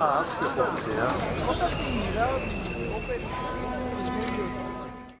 Ah, se eu for.